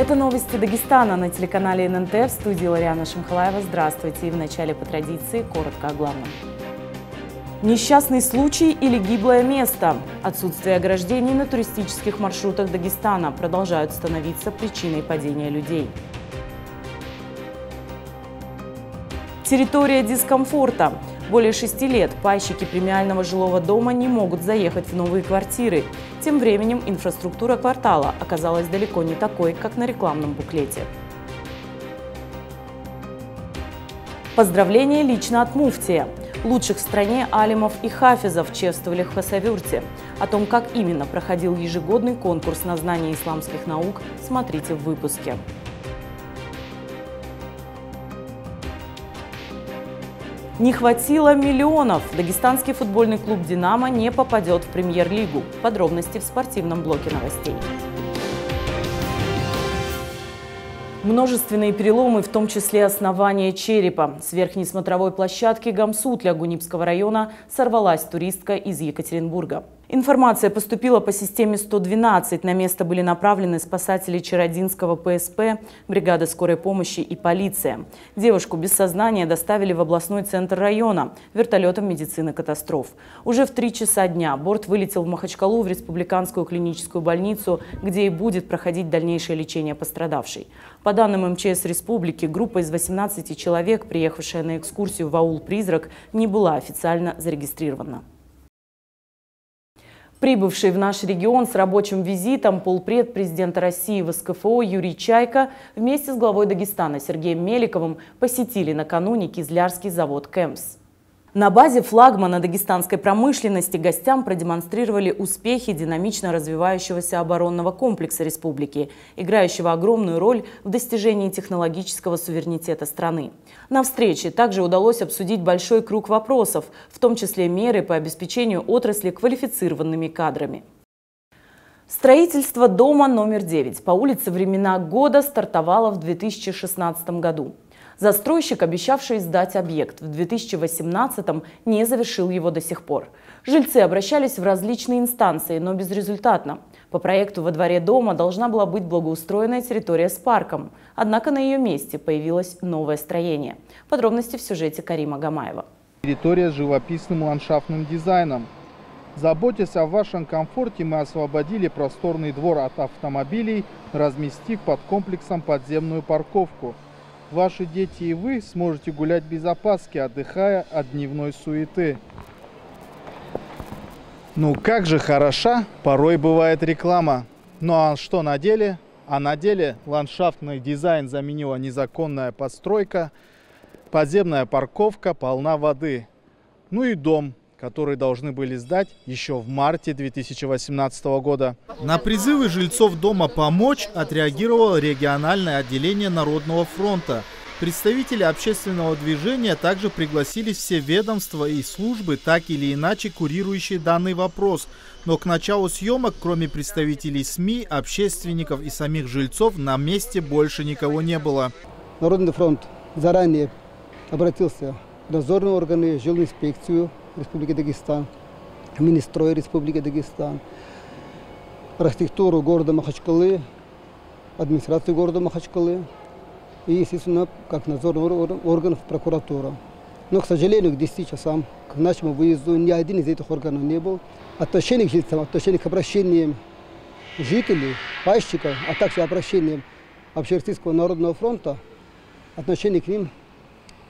Это новости Дагестана на телеканале ННТ в студии Лариана Шамхалаева. Здравствуйте. И в начале по традиции коротко о главном. Несчастный случай или гиблое место. Отсутствие ограждений на туристических маршрутах Дагестана продолжают становиться причиной падения людей. Территория дискомфорта. Более шести лет пайщики премиального жилого дома не могут заехать в новые квартиры. Тем временем инфраструктура квартала оказалась далеко не такой, как на рекламном буклете. Поздравление лично от муфтия. Лучших в стране алимов и хафизов чествовали в Хасавюрте. О том, как именно проходил ежегодный конкурс на знание исламских наук, смотрите в выпуске. Не хватило миллионов. Дагестанский футбольный клуб «Динамо» не попадет в премьер-лигу. Подробности в спортивном блоке новостей. Множественные переломы, в том числе основание черепа. С верхней смотровой площадки Гамсутля Гунипского района сорвалась туристка из Екатеринбурга. Информация поступила по системе 112. На место были направлены спасатели Чародинского ПСП, бригада скорой помощи и полиция. Девушку без сознания доставили в областной центр района вертолетом медицины катастроф. Уже в 3 часа дня борт вылетел в Махачкалу в республиканскую клиническую больницу, где и будет проходить дальнейшее лечение пострадавшей. По данным МЧС республики, группа из 18 человек, приехавшая на экскурсию в аул «Призрак», не была официально зарегистрирована. Прибывший в наш регион с рабочим визитом полпред президента России в СКФО Юрий Чайка вместе с главой Дагестана Сергеем Меликовым посетили накануне Кизлярский завод «Кэмпс». На базе флагмана дагестанской промышленности гостям продемонстрировали успехи динамично развивающегося оборонного комплекса республики, играющего огромную роль в достижении технологического суверенитета страны. На встрече также удалось обсудить большой круг вопросов, в том числе меры по обеспечению отрасли квалифицированными кадрами. Строительство дома номер 9 по улице «Времена года» стартовало в 2016 году. Застройщик, обещавший сдать объект, в 2018-м не завершил его до сих пор. Жильцы обращались в различные инстанции, но безрезультатно. По проекту во дворе дома должна была быть благоустроенная территория с парком. Однако на ее месте появилось новое строение. Подробности в сюжете Карима Гамаева. Территория с живописным ландшафтным дизайном. Заботясь о вашем комфорте, мы освободили просторный двор от автомобилей, разместив под комплексом подземную парковку – ваши дети и вы сможете гулять без опаски, отдыхая от дневной суеты. Ну как же хороша порой бывает реклама. Ну а что на деле? А на деле ландшафтный дизайн заменила незаконная постройка, подземная парковка полна воды. Ну и дом, который должны были сдать еще в марте 2018 года. На призывы жильцов дома помочь отреагировало региональное отделение Народного фронта. Представители общественного движения также пригласились все ведомства и службы, так или иначе курирующие данный вопрос. Но к началу съемок, кроме представителей СМИ, общественников и самих жильцов, на месте больше никого не было. Народный фронт заранее обратился в дозорные органы, жилую инспекцию, Республики Дагестан, Министрой Республики Дагестан, архитектуру города Махачкалы, администрацию города Махачкалы и, естественно, как надзорный органов прокуратура. Но, к сожалению, к 10 часам, к нашему выезду, ни один из этих органов не был. Отношение к жильцам, отношение к обращениям жителей, пайщиков, а также обращениям Общероссийского народного фронта, отношение к ним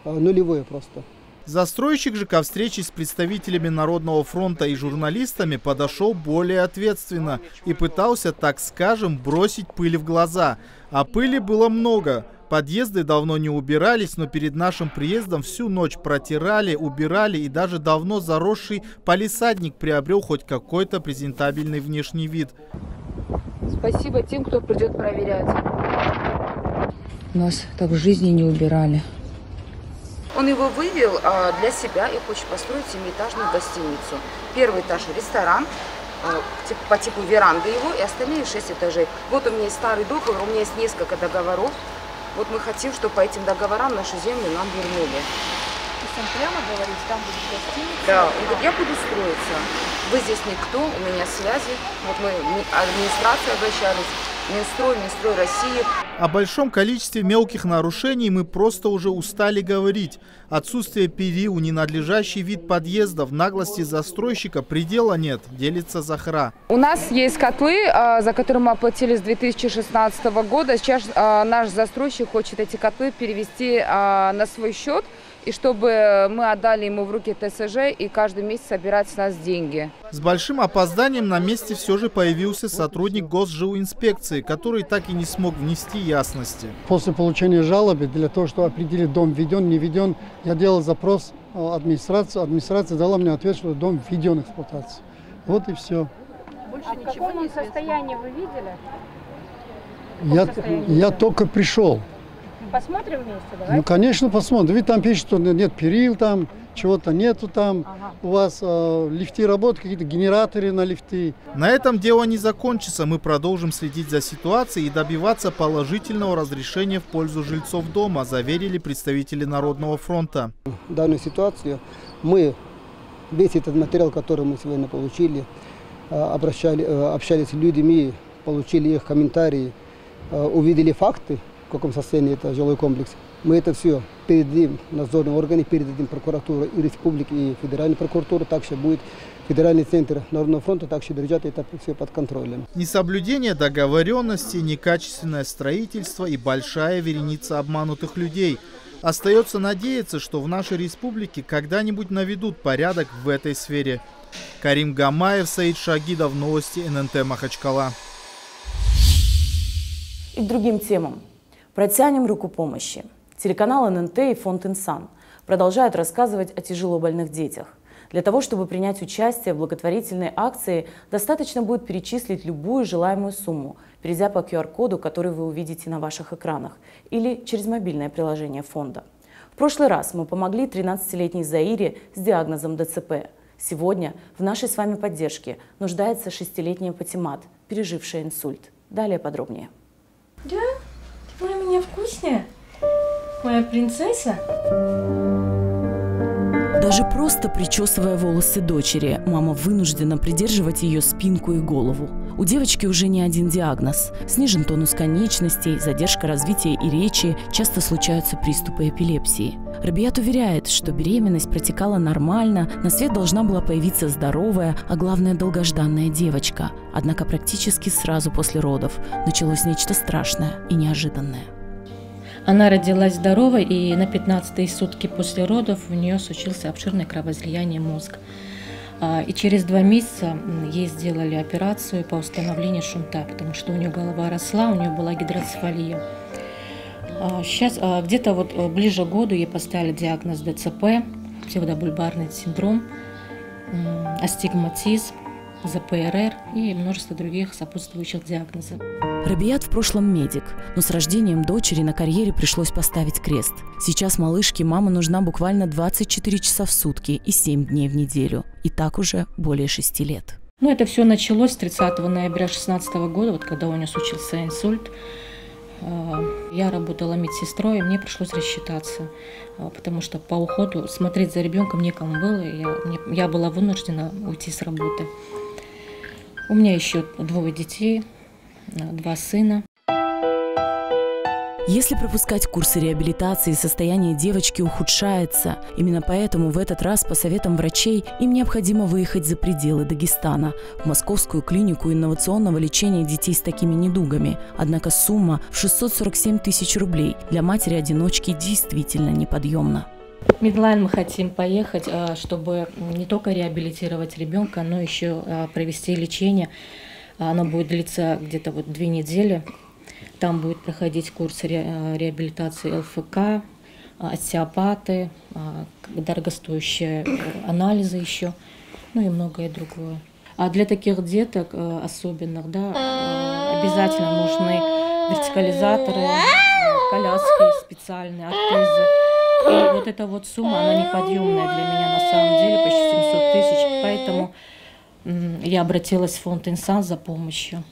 э, нулевое просто. Застройщик же ко встрече с представителями Народного фронта и журналистами подошел более ответственно и пытался, так скажем, бросить пыль в глаза. А пыли было много. Подъезды давно не убирались, но перед нашим приездом всю ночь протирали, убирали и даже давно заросший палисадник приобрел хоть какой-то презентабельный внешний вид. Спасибо тем, кто придет проверять. Нас так в жизни не убирали. Он его вывел а, для себя и хочет построить семиэтажную гостиницу. Первый этаж – ресторан, а, по типу веранды его, и остальные шесть этажей. Вот у меня есть старый договор, у меня есть несколько договоров. Вот мы хотим, чтобы по этим договорам нашу землю нам вернули. То есть он прямо говорит, там будет гостиница? Да, он говорит, я буду строиться. Вы здесь никто, у меня связи. Вот мы администрация обращались. Минстрой, Минстрой России. О большом количестве мелких нарушений мы просто уже устали говорить. Отсутствие ПИРИУ, ненадлежащий вид подъездов, наглости застройщика предела нет, делится Захра. У нас есть котлы, а, за которые мы оплатили с 2016 года. Сейчас а, наш застройщик хочет эти котлы перевести а, на свой счет и чтобы мы отдали ему в руки ТСЖ и каждый месяц собирать с нас деньги. С большим опозданием на месте все же появился сотрудник госжилинспекции, который так и не смог внести ясности. После получения жалобы, для того, чтобы определить, дом введен, не введен, я делал запрос администрации. Администрация дала мне ответ, что дом введен в эксплуатацию. Вот и все. Больше а ничего в каком состоянии вы видели? Я, я только пришел. Посмотрим вместе, давай? Ну, конечно, посмотрим. Ведь там пишут, что нет перил там, чего-то нету там. Ага. У вас э, лифты работают, какие-то генераторы на лифты. На этом дело не закончится. Мы продолжим следить за ситуацией и добиваться положительного разрешения в пользу жильцов дома, заверили представители Народного фронта. Данную ситуацию мы, весь этот материал, который мы сегодня получили, э, обращали, э, общались с людьми, получили их комментарии, увидели факты, в каком состоянии это жилой комплекс. Мы это все передадим надзорным органам, передадим прокуратуру и республики, и федеральной прокуратуры. Также будет федеральный центр Народного фронта, также держат это все под контролем. Несоблюдение договоренности, некачественное строительство и большая вереница обманутых людей. Остается надеяться, что в нашей республике когда-нибудь наведут порядок в этой сфере. Карим Гамаев, Саид Шагидов, новости ННТ Махачкала. И к другим темам. Протянем руку помощи. Телеканал ННТ и фонд «Инсан» продолжают рассказывать о тяжело больных детях. Для того, чтобы принять участие в благотворительной акции, достаточно будет перечислить любую желаемую сумму, перейдя по QR-коду, который вы увидите на ваших экранах, или через мобильное приложение фонда. В прошлый раз мы помогли 13-летней Заире с диагнозом ДЦП. Сегодня в нашей с вами поддержке нуждается 6-летняя Патимат, пережившая инсульт. Далее подробнее. Да? Моя меня вкусная? Моя принцесса? Даже просто причесывая волосы дочери, мама вынуждена придерживать ее спинку и голову. У девочки уже не один диагноз. Снижен тонус конечностей, задержка развития и речи, часто случаются приступы эпилепсии. Рабиат уверяет, что беременность протекала нормально, на свет должна была появиться здоровая, а главное долгожданная девочка. Однако практически сразу после родов началось нечто страшное и неожиданное. Она родилась здоровой, и на 15-е сутки после родов у нее случился обширное кровоизлияние мозга. А, и через два месяца ей сделали операцию по установлению шунта, потому что у нее голова росла, у нее была гидроцефалия. Сейчас а, где-то вот э, ближе к году ей поставили диагноз ДЦП, псевдобульбарный синдром, астигматизм, ЗПРР и множество других сопутствующих диагнозов. Рабият в прошлом медик, но с рождением дочери на карьере пришлось поставить крест. Сейчас малышке мама нужна буквально 24 часа в сутки и 7 дней в неделю. И так уже более 6 лет. Ну, это все началось 30 ноября 2016 года, вот когда у нее случился инсульт. А, я работала медсестрой, и мне пришлось рассчитаться, а, потому что по уходу смотреть за ребенком некому было, и я, я была вынуждена уйти с работы. У меня еще двое детей, два сына. Если пропускать курсы реабилитации, состояние девочки ухудшается. Именно поэтому в этот раз, по советам врачей, им необходимо выехать за пределы Дагестана, в московскую клинику инновационного лечения детей с такими недугами. Однако сумма в 647 тысяч рублей для матери-одиночки действительно неподъемна. Медлайн мы хотим поехать, э, чтобы не только реабилитировать ребенка, но еще э, провести лечение. Оно будет длиться где-то вот две недели. Там будет проходить курс ре, реабилитации ЛФК, остеопаты, дорогостоящие анализы еще, ну и многое другое. А для таких деток э, особенных, да, обязательно нужны вертикализаторы, коляски специальные, артезы. И вот эта вот сумма, она неподъемная для меня на самом деле, почти 700 тысяч, поэтому я обратилась в фонд «Инсан» за помощью,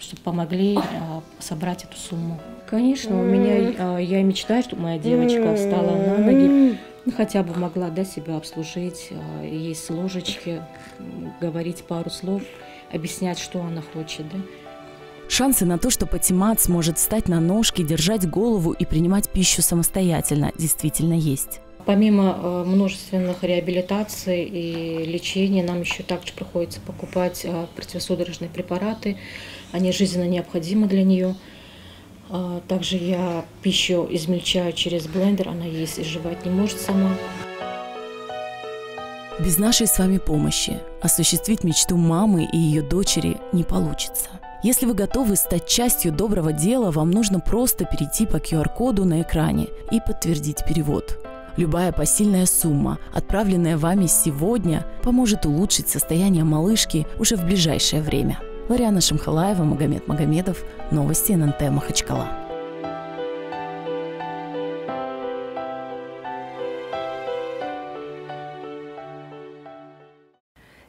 чтобы помогли а, собрать эту сумму. Конечно, у меня, а, я мечтаю, чтобы моя девочка встала на ноги, ну, хотя бы могла да, себя обслужить, а, есть ложечки, говорить пару слов, объяснять, что она хочет. Да? Шансы на то, что Патимат сможет встать на ножки, держать голову и принимать пищу самостоятельно, действительно есть. Помимо э, множественных реабилитаций и лечения, нам еще также приходится покупать э, противосудорожные препараты. Они жизненно необходимы для нее. А, также я пищу измельчаю через блендер, она есть и жевать не может сама. Без нашей с вами помощи осуществить мечту мамы и ее дочери не получится. Если вы готовы стать частью доброго дела, вам нужно просто перейти по QR-коду на экране и подтвердить перевод. Любая посильная сумма, отправленная вами сегодня, поможет улучшить состояние малышки уже в ближайшее время. Лариана Шамхалаева, Магомед Магомедов. Новости ННТ Махачкала.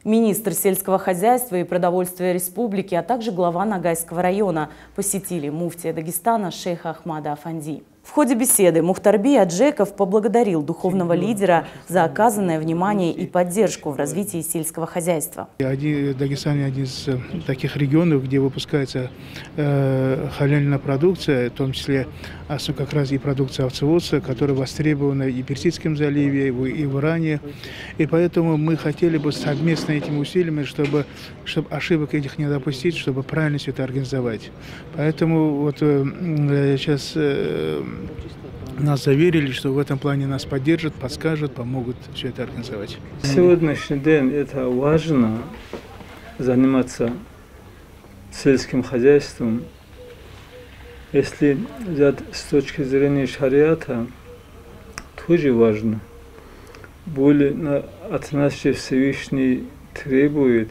Министр сельского хозяйства и продовольствия республики, а также глава Нагайского района посетили муфтия Дагестана шейха Ахмада Афанди. В ходе беседы Мухтарби Аджеков поблагодарил духовного лидера за оказанное внимание и поддержку в развитии сельского хозяйства. Дагестан один из э, таких регионов, где выпускается э, халяльная продукция, в том числе а, как раз и продукция овцеводства, которая востребована и в Персидском заливе, и в Иране. И поэтому мы хотели бы совместно этими усилиями, чтобы, чтобы ошибок этих не допустить, чтобы правильно все это организовать. Поэтому вот э, сейчас э, нас заверили, что в этом плане нас поддержат, подскажут, помогут все это организовать. Сегодняшний день это важно заниматься сельским хозяйством. Если взять с точки зрения шариата, тоже важно. Более от нас же Всевышний требует,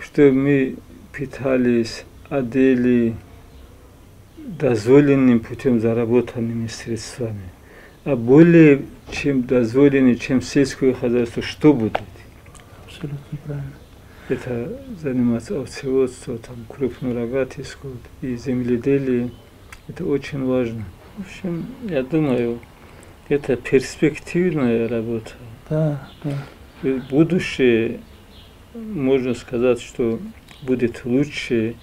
чтобы мы питались, одели, дозволенным путем заработанными средствами. А более чем дозволенный, чем сельское хозяйство, что будет? Абсолютно правильно. Это заниматься овцеводством, там, крупнорогатый скот и земледелие. Это очень важно. В общем, я думаю, это перспективная работа. Да, да. И будущее, можно сказать, что будет лучше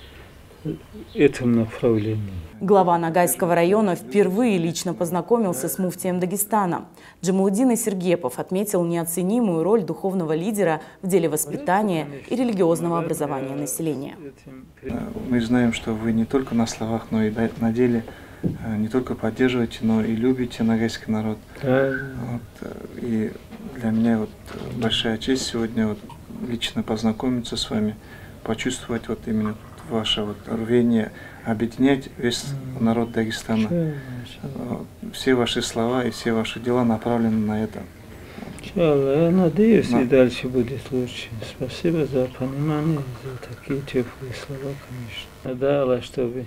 этом направлении. Глава Нагайского района впервые лично познакомился с муфтием Дагестана. Джамаудин Сергепов отметил неоценимую роль духовного лидера в деле воспитания и религиозного образования населения. Мы знаем, что вы не только на словах, но и на деле э, не только поддерживаете, но и любите нагайский народ. Вот, э, и для меня вот большая честь сегодня вот лично познакомиться с вами, почувствовать вот именно ваше вот рвение объединять весь народ Дагестана. Все ваши слова и все ваши дела направлены на это. Я надеюсь, и дальше будет лучше. Спасибо за понимание, за такие теплые слова, конечно. Да, чтобы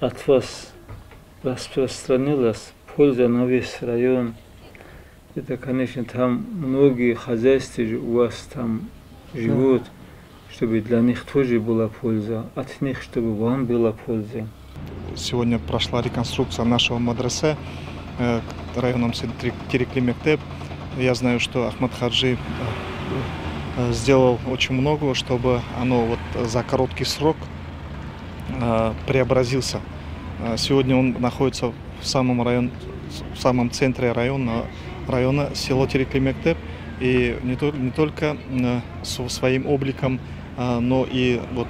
от вас распространилась польза на весь район. Это, конечно, там многие хозяйства у вас там живут. Да чтобы для них тоже была польза, от них, чтобы вам была польза. Сегодня прошла реконструкция нашего мадресе э, районном центре Тереклимектеп. Я знаю, что Ахмад Хаджи э, э, сделал очень много, чтобы оно вот за короткий срок преобразился. Сегодня он находится в самом, район, в самом центре района, района село Тереклимектеп. И не, то, не только своим обликом а, но и вот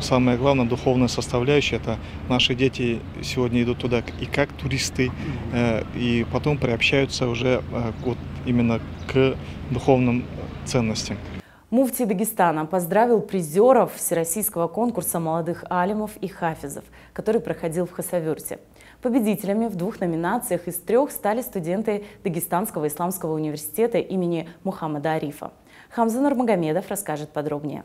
самое главное, духовная составляющая, это наши дети сегодня идут туда и как туристы, э, и потом приобщаются уже э, вот именно к духовным ценностям. Муфти Дагестана поздравил призеров Всероссийского конкурса молодых алимов и хафизов, который проходил в Хасавюрте. Победителями в двух номинациях из трех стали студенты Дагестанского исламского университета имени Мухаммада Арифа. Хамза Нурмагомедов расскажет подробнее.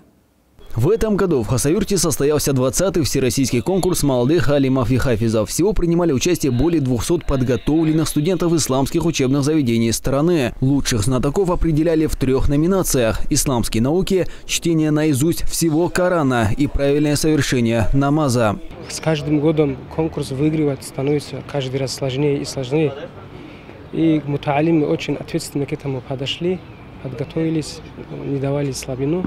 В этом году в Хасавюрте состоялся 20-й всероссийский конкурс молодых алимов и хафизов. Всего принимали участие более 200 подготовленных студентов исламских учебных заведений страны. Лучших знатоков определяли в трех номинациях – исламские науки, чтение наизусть всего Корана и правильное совершение намаза. С каждым годом конкурс выигрывать становится каждый раз сложнее и сложнее. И муталимы очень ответственно к этому подошли, подготовились, не давали слабину.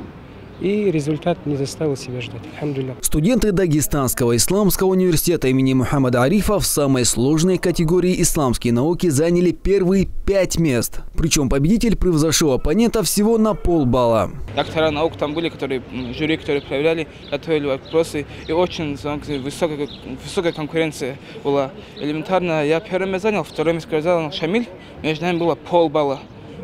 И результат не заставил себя ждать. Студенты Дагестанского исламского университета имени Мухаммада Арифа в самой сложной категории исламские науки заняли первые пять мест. Причем победитель превзошел оппонента всего на полбалла. Доктора наук там были, которые, жюри, которые проверяли, готовили вопросы. И очень высокая, высокая конкуренция была. Элементарно я первым занял, вторым место занял Шамиль. Между нами было полбалла.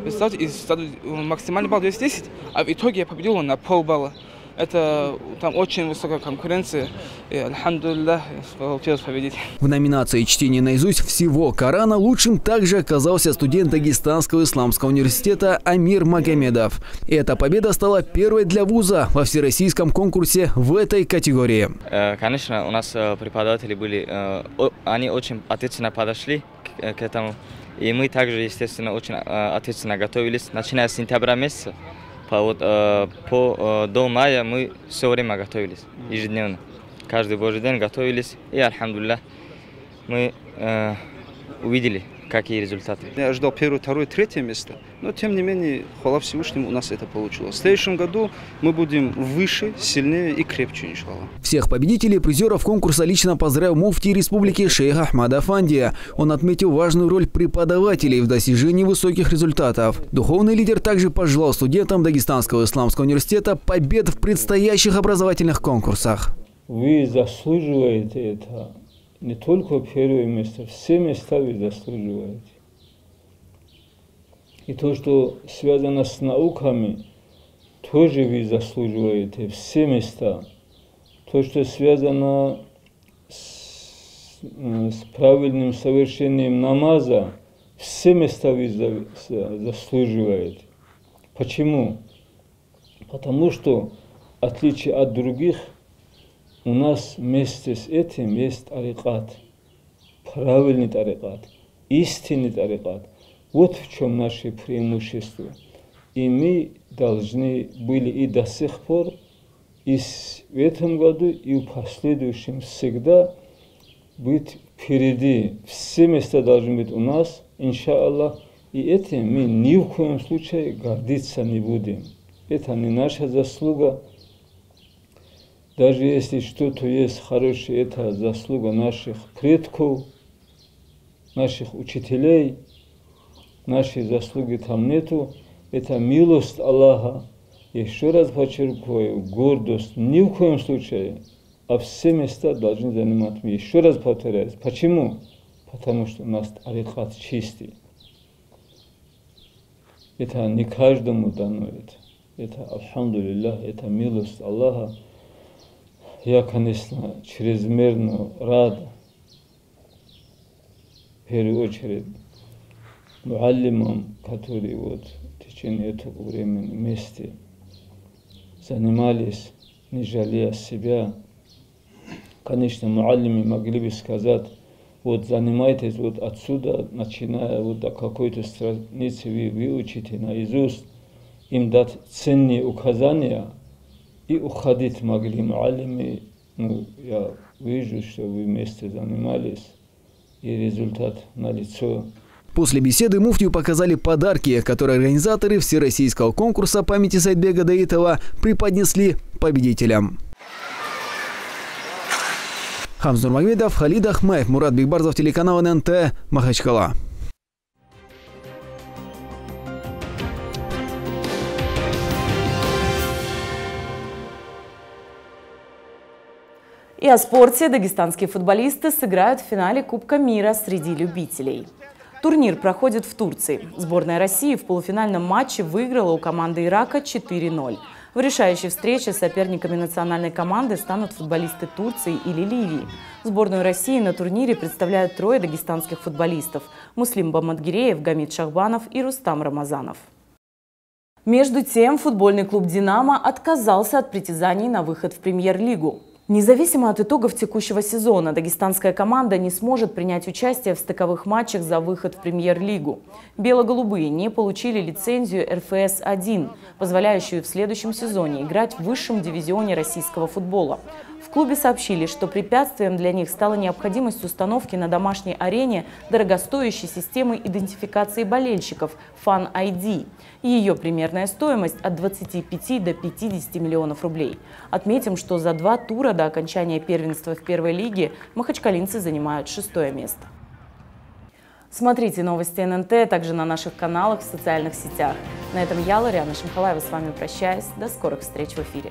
Представьте, из максимальный балл 210, а в итоге я победил на полбалла. Это там очень высокая конкуренция, и, альхамдулиллах, получилось победить. В номинации «Чтение наизусть всего Корана» лучшим также оказался студент Дагестанского исламского университета Амир Магомедов. И эта победа стала первой для вуза во всероссийском конкурсе в этой категории. Конечно, у нас преподаватели были, они очень ответственно подошли к этому. И мы также, естественно, очень ответственно готовились, начиная с сентября месяца. По, вот, по, до мая мы все время готовились, ежедневно. Каждый божий день готовились, и, альхамдулилlah, мы э, увидели какие результаты. Я ждал первое, второе, третье место, но тем не менее, хвала Всевышнему, у нас это получилось. В следующем году мы будем выше, сильнее и крепче, иншаллах. Всех победителей призеров конкурса лично поздравил муфти республики шейх Ахмад Афандия. Он отметил важную роль преподавателей в достижении высоких результатов. Духовный лидер также пожелал студентам Дагестанского исламского университета побед в предстоящих образовательных конкурсах. Вы заслуживаете это не только первое место, все места вы заслуживаете. И то, что связано с науками, тоже вы заслуживаете все места. То, что связано с, с правильным совершением намаза, все места вы заслуживаете. Почему? Потому что, в отличие от других, у нас вместе с этим есть тарикат, правильный тарикат, истинный тарикат. Вот в чем наше преимущество. И мы должны были и до сих пор, и в этом году, и в последующем всегда быть впереди. Все места должны быть у нас, иншаллах. И этим мы ни в коем случае гордиться не будем. Это не наша заслуга, даже если что-то есть хорошее, это заслуга наших предков, наших учителей, нашей заслуги там нету. Это милость Аллаха. Еще раз подчеркиваю, гордость ни в коем случае, а все места должны занимать. Еще раз повторяю. Почему? Потому что у нас тарикат чистый. Это не каждому дано это. Это, альхамдулиллах, это милость Аллаха. Я, конечно, чрезмерно рад, в первую очередь, муаллимам, которые вот в течение этого времени вместе занимались, не жалея себя. Конечно, муаллимы могли бы сказать, вот занимайтесь вот отсюда, начиная вот до какой-то страницы вы выучите наизусть, им дать ценные указания – и уходить могли муалимы. Ну, я вижу, что вы вместе занимались, и результат налицо. После беседы муфтию показали подарки, которые организаторы всероссийского конкурса памяти Сайдбега Даитова преподнесли победителям. Хамз Нурмагомедов, Халид Ахмаев, Мурат Бигбарзов, телеканал ННТ, Махачкала. И о спорте дагестанские футболисты сыграют в финале Кубка мира среди любителей. Турнир проходит в Турции. Сборная России в полуфинальном матче выиграла у команды Ирака 4-0. В решающей встрече соперниками национальной команды станут футболисты Турции или Ливии. Сборную России на турнире представляют трое дагестанских футболистов – Муслим Бамадгиреев, Гамид Шахбанов и Рустам Рамазанов. Между тем, футбольный клуб «Динамо» отказался от притязаний на выход в премьер-лигу. Независимо от итогов текущего сезона, дагестанская команда не сможет принять участие в стыковых матчах за выход в премьер-лигу. Бело-голубые не получили лицензию РФС-1, позволяющую в следующем сезоне играть в высшем дивизионе российского футбола. В клубе сообщили, что препятствием для них стала необходимость установки на домашней арене дорогостоящей системы идентификации болельщиков Fan ID. Ее примерная стоимость от 25 до 50 миллионов рублей. Отметим, что за два тура до окончания первенства в первой лиге махачкалинцы занимают шестое место. Смотрите новости ННТ также на наших каналах в социальных сетях. На этом я, Лариана Шамхалаева, с вами прощаюсь. До скорых встреч в эфире.